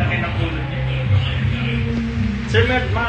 Laki ng ulo niya. Sir, ma'am.